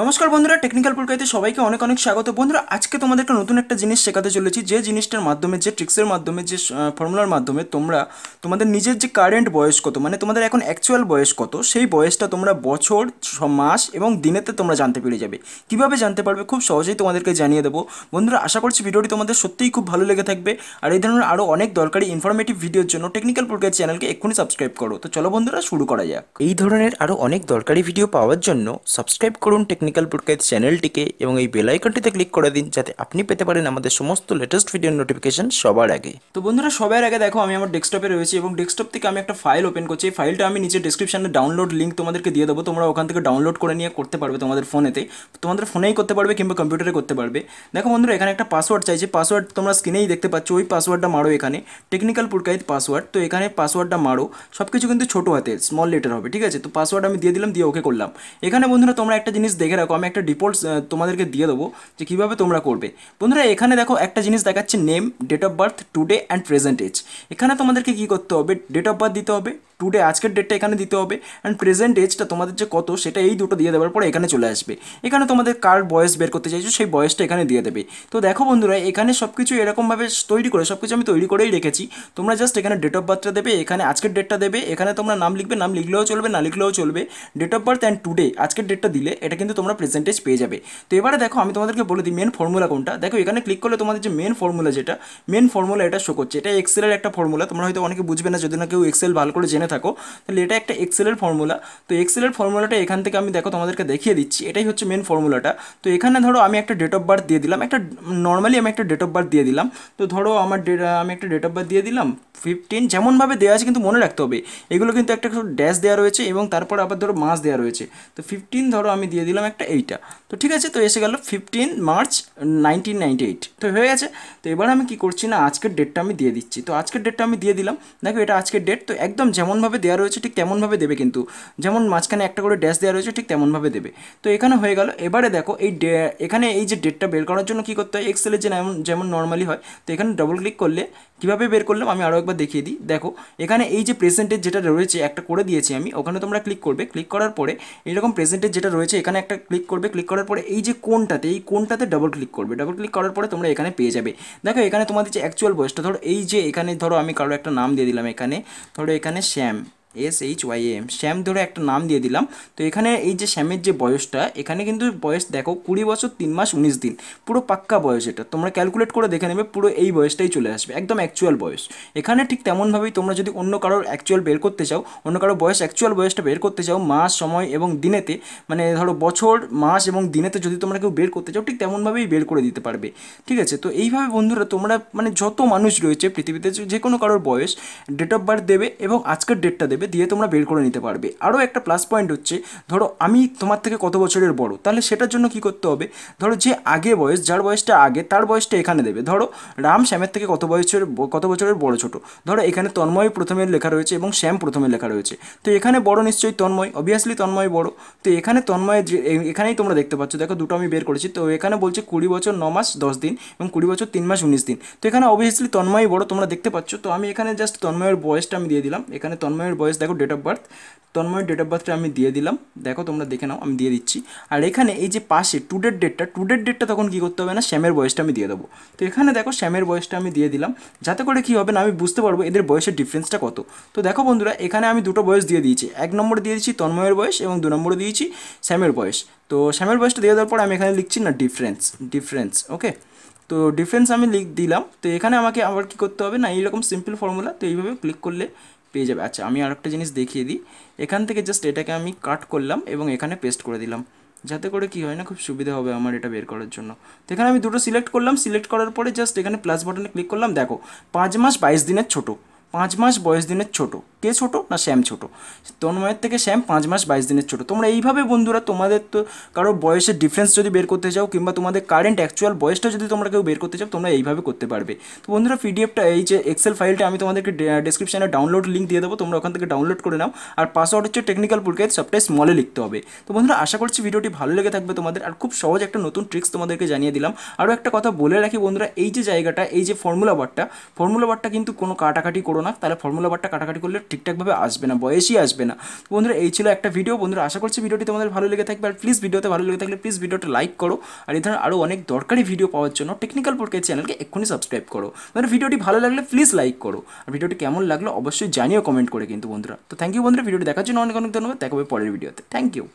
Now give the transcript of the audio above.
নমস্কার বন্ধুরা টেকনিক্যাল পুলকাইতে সবাইকে অনেক অনেক স্বাগত। বন্ধুরা, আজকে তোমাদেরকে নতুন একটা জিনিস শেখাতে চলেছি। যে জিনিসটার মাধ্যমে, যে ট্রিক্সের মাধ্যমে, যে ফর্মুলার মাধ্যমে তোমরা, তোমাদের নিজের যে কারেন্ট বয়স কত মানে তোমাদের এখন অ্যাকচুয়াল বয়স কত, সেই বয়সটা তোমরা বছর মাস এবং দিনেতে তোমরা জানতে পেরে যাবে। কীভাবে জানতে পারবে? খুব সহজেই তোমাদেরকে জানিয়ে দেবো। বন্ধুরা, আশা করছি ভিডিওটি তোমাদের সত্যিই খুব ভালো লেগে থাকবে। আর এই ধরনের আরও অনেক দরকারি ইনফরমেটিভ ভিডিওর জন্য টেকনিক্যাল পুলকাইত চ্যানেলকে এক্ষুনি সাবস্ক্রাইব করো। তো চলো বন্ধুরা, শুরু করা যাক। এই ধরনের আরও অনেক দরকারি ভিডিও পাওয়ার জন্য সাবস্ক্রাইব করুন টেকনিক্যাল পুলকাইত চ্যানেলটিকে এবং এই বেল আইকনটিতে ক্লিক করে দিন যাতে আপনি পেতে পারেন আমাদের সমস্ত লেটেস্ট ভিডিওর নোটিফিকেশন সবার আগে। তো বন্ধুরা, সবার আগে দেখো, আমি আমার ডেস্কটপে রয়েছি এবং ডেস্কটপ থেকে আমি একটা ফাইল ওপেন করছি। এই ফাইলটা আমি নিচে ডিসক্রিপশনে ডাউনলোড লিঙ্ক তোমাদেরকে দিয়ে দেবো। তোমরা ওখান থেকে ডাউনলোড করে নিয়ে করতে পারবে তোমাদের ফোনেতে তোমাদের ফোনেই করতে পারবে কিংবা কম্পিউটারে করতে পারবে। দেখো বন্ধুরা, এখানে একটা পাসওয়ার্ড চাইছে। পাসওয়ার্ড তোমরা স্ক্রিনেই দেখতে পাচ্ছ। ওই পাসওয়ার্ডটা মারো এখানে। টেকনিক্যাল পুরকাইত পাসওয়ার্ড তো এখানে পাসওয়ার্ডটা মারো। সব কিছু কিন্তু ছোটো হাতে স্মল লেটার হবে, ঠিক আছে? তো পাসওয়ার্ড আমি দিয়ে দিলাম, দিয়ে ওকে করলাম। এখানে বন্ধুরা, তোমরা একটা জিনিস দেখে রাখো আমি একটা ডিফল্ট তোমাদেরকে দিয়ে দেবো যে কীভাবে তোমরা করবে। বন্ধুরা, এখানে দেখো একটা জিনিস দেখাচ্ছে name date of birth today and present age এখানে তোমাদেরকে কী করতে হবে? ডেট অফ বার্থ দিতে হবে টুডে আজকের ডেটটা এখানে দিতে হবে অ্যান্ড প্রেজেন্ট এজটা তোমাদের যে কত, সেটা এই দুটো দিয়ে দেওয়ার পরে এখানে চলে আসবে। এখানে তোমাদের কার বয়স বের করতে চাইছো, সেই বয়সটা এখানে দিয়ে দেবে। তো দেখো বন্ধুরা, এখানে সব কিছু এরকমভাবে তৈরি করে সব কিছু আমি তৈরি করেই রেখেছি। তোমরা জাস্ট এখানে ডেট অফ বার্থটা দেবে, এখানে আজকের ডেটটা দেবে, এখানে তোমরা নাম লিখবে, নাম লিখলেও চলবে, না লিখলেও চলবে। Date of birth and today আজকের ডেটটা দিলে, এটা কিন্তু তোমরা প্রেজেন্টেজ পেয়ে যাবে। তো এবারে দেখো, আমি তোমাদেরকে বলে দিই মেন ফর্মুলা কোনটা। দেখো, এখানে ক্লিক করলে তোমাদের যে মেন ফর্মুলা যেটা মেন ফর্মুলা এটা শো করছে। এটা এক্সেলের একটা ফর্মুলা তোমরা হয়তো অনেকে বুঝবে না, যদি না কেউ এক্সেল ভালো করে জেনে থাকো। তাহলে এটা একটা এক্সেলের ফর্মুলা তো এক্সেলের ফর্মুলাটা এখান থেকে আমি দেখো তোমাদেরকে দেখিয়ে দিচ্ছি। এটাই হচ্ছে মেন ফর্মুলাটা তো এখানে ধরো আমি একটা ডেট অফ বার্থ দিয়ে দিলাম। একটা নর্মালি আমি একটা ডেট অফ বার্থ দিয়ে দিলাম। তো ধরো আমার আমি একটা ডেট অফ বার্থ দিয়ে দিলাম ফিফটিন যেমনভাবে দেওয়া আছে কিন্তু মনে রাখতে হবে। এগুলো কিন্তু একটা ড্যাশ দেওয়া রয়েছে এবং তারপর আবার ধরো মাস দেওয়া রয়েছে। তো ফিফটিন ধরো আমি দিয়ে দিলাম এইটা। তো ঠিক আছে, তো এসে গেল ফিফটিন মার্চ নাইনটিন তো হয়ে গেছে, তো এবার আমি কি করছি না, আজকের ডেটটা আমি দিয়ে দিচ্ছি। তো আজকের ডেটটা আমি দিয়ে দিলাম। দেখো, এটা আজকের ডেট তো একদম যেমনভাবে দেওয়া রয়েছে, ঠিক তেমনভাবে দেবে কিন্তু। যেমন মাঝখানে একটা করে ড্যাশ দেওয়া রয়েছে, ঠিক তেমনভাবে দেবে। তো এখানে হয়ে গেল, এবারে দেখো, এই এখানে এই যে ডেটটা বের করার জন্য কী করতে হয় এক্সেলের যে যেমন যেমন নর্মালি হয়, তো এখানে ডবল ক্লিক করলে, কীভাবে বের করলাম আমি আরও একবার দেখিয়ে দিই। দেখো, এখানে এই যে প্রেজেন্টের যেটা রয়েছে, একটা করে দিয়েছি আমি, ওখানে তোমরা ক্লিক করবে। ক্লিক করার পরে এইরকম প্রেজেন্টের যেটা রয়েছে, এখানে একটা ক্লিক করবে ক্লিক করার পরে এই যে কোনটাতে এই কোনটাতে ডবল ক্লিক করবে। ডাবল ক্লিক করার পরে তোমরা এখানে পেয়ে যাবে। দেখো, এখানে তোমাদের যে অ্যাকচুয়াল বয়সটা, ধরো এই যে এখানে ধরো আমি কারও একটা নাম দিয়ে দিলাম এখানে। ধরো এখানে Shyam S H Y M Shyam ধরে একটা নাম দিয়ে দিলাম। তো এখানে এই যে শ্যামের যে বয়সটা, এখানে কিন্তু বয়স দেখো কুড়ি বছর, তিন মাস, উনিশ দিন। পুরো পাক্কা বয়স এটা। তোমরা ক্যালকুলেট করে দেখে নেবে, পুরো এই বয়সটাই চলে আসবে। একদম অ্যাকচুয়াল বয়স। এখানে ঠিক তেমনভাবেই তোমরা যদি অন্য কারোর অ্যাকচুয়াল বের করতে চাও, অন্য কারোর বয়স অ্যাকচুয়াল বয়সটা বের করতে চাও, মাস, সময় এবং দিনেতে মানে ধরো বছর, মাস এবং দিনেতে যদি তোমরা কেউ বের করতে চাও, ঠিক তেমনভাবেই বের করে দিতে পারবে। ঠিক আছে? তো এইভাবে বন্ধুরা তোমরা মানে যত মানুষ রয়েছে, পৃথিবীতে যে- কোনো কারোর বয়স ডেট অফ বার্থ দেবে এবং আজকের ডেটটা দেবে। দিয়ে তোমরা বের করে নিতে পারবে। আরও একটা প্লাস পয়েন্ট হচ্ছে, ধরো আমি তোমার থেকে কত বছরের বড়, তাহলে সেটার জন্য কি করতে হবে? ধরো যে আগে বয়স, যার বয়সটা আগে, তার বয়সটা এখানে দেবে। ধরো রাম শ্যামের থেকে কত বয়সের কত বছরের বড় ছোট? ধরো এখানে তন্ময় প্রথমে লেখা রয়েছে এবং শ্যাম প্রথমে লেখা রয়েছে। তো এখানে বড় নিশ্চয়ই তন্ময় অবভিয়াসলি তন্ময় বড়। তো এখানে তন্ময় এখানেই তোমরা দেখতে পাচ্ছ। দেখো দুটো আমি বের করেছি, তো এখানে বলছে কুড়ি বছর ন মাস দশ দিন এবং কুড়ি বছর তিন মাস উনিশ দিন। তো এখানে অবভিয়াসলি তন্ময় বড় তোমরা দেখতে পাচ্ছ। তো আমি এখানে জাস্ট তন্ময়ের বয়সটা আমি দিয়ে দিলাম। এখানে তন্ময়ের বয়স দেখো ডেট অফ বার্থ তন্ময়ের ডেট অফ বার্থটা আমি দিয়ে দিলাম। দেখো, তোমরা দেখে নাও, আমি দিয়ে দিচ্ছি। আর এখানে এই যে পাশে টু টুডের ডেটটা টুডের ডেটটা তখন কী করতে হবে না? শ্যামের বয়সটা আমি দিয়ে দেবো। তো এখানে দেখো, শ্যামের বয়সটা আমি দিয়ে দিলাম। যাতে করে কী হবে না, আমি বুঝতে পারব এদের বয়সের ডিফারেন্সটা কত। তো দেখো বন্ধুরা, এখানে আমি দুটো বয়স দিয়ে দিয়েছি। এক নম্বর দিয়ে দিচ্ছি তন্ময়ের বয়স এবং দু নম্বরে দিয়েছি শ্যামের বয়স তো শ্যামের বয়সটা দিয়ে দেওয়ার পর আমি এখানে লিখছি না ডিফারেন্স ডিফারেন্স ওকে তো ডিফারেন্স আমি লিখ দিলাম। তো এখানে আমাকে আবার কী করতে হবে না, এইরকম সিম্পল ফর্মুলা তো এইভাবে ক্লিক করলে পেয়ে যাবে। আচ্ছা আমি আর একটা জিনিস দেখিয়ে দিই। এখান থেকে জাস্ট এটাকে আমি কাট করলাম এবং এখানে পেস্ট করে দিলাম। যাতে করে কি হয় না, খুব সুবিধা হবে আমার এটা বের করার জন্য। তো এখানে আমি দুটো সিলেক্ট করলাম। সিলেক্ট করার পরে জাস্ট এখানে প্লাস বাটনে ক্লিক করলাম। দেখো, পাঁচ মাস বাইশ দিনের ছোটো। পাঁচ মাস বয়স দিনের ছোট। কে ছোট না শ্যাম ছোট? তন্ময়ের থেকে শ্যাম পাঁচ মাস বাইশ দিনের ছোট। তোমরা এইভাবে বন্ধুরা তোমাদের তো কারও বয়সের ডিফারেন্স যদি বের করতে চাও কিংবা তোমাদের কারেন্ট অ্যাকচুয়াল বয়সটা যদি তোমরা কেউ বের করতে চাও, তোমরা এইভাবে করতে পারবে। তো বন্ধুরা পিডিএফটা এই যে এক্সেল ফাইলটা আমি তোমাদেরকে ডিসক্রিপশনে ডাউনলোড লিঙ্ক দিয়ে দেবো, তোমরা ওখান থেকে ডাউনলোড করে নাও। আর পাসওয়ার্ড হচ্ছে টেকনিক্যাল পুলকেট সবটাই স্মলে লিখতে হবে। তো বন্ধুরা, আশা করছি ভিডিওটি ভালো লেগে থাকবে তোমাদের। আর খুব সহজ একটা নতুন ট্রিক্স তোমাদেরকে জানিয়ে দিলাম। আরও একটা কথা বলে রাখি বন্ধুরা, এই যে জায়গাটা, এই যে ফর্মুলা বারটা ফর্মুলা বারটা কিন্তু কোনো কাটাকাটি করো না। তাহলে ফর্মুলা বারটা কাটাকাটি করলে ঠিকঠাকভাবে আসবে না, বয়সই আসবে না। বন্ধুরা, এই ছিল একটা ভিডিও বন্ধুরা, আশা করছি ভিডিওটি তোমাদের ভালো লেগে থাকবে। আর প্লিজ ভিডিওতে ভালো লেগে থাকলে প্লিজ ভিডিওটা লাইক করো। আর এই ধরনের আরও অনেক দরকারি ভিডিও পাওয়ার জন্য টেকনিক্যাল পোর্কের চ্যানেলকে এক্ষুনি সাবস্ক্রাইব করো। মানে ভিডিওটি ভালো লাগলে প্লিজ লাইক করো। আর ভিডিওটি কেমন লাগল অবশ্যই জানিও কমেন্ট করে কিন্তু বন্ধুরা। তো থ্যাংক ইউ বন্ধুরা ভিডিওটি দেখার জন্য অনেক অনেক ধন্যবাদ। দেখাবে পরের ভিডিওতে থ্যাংক ইউ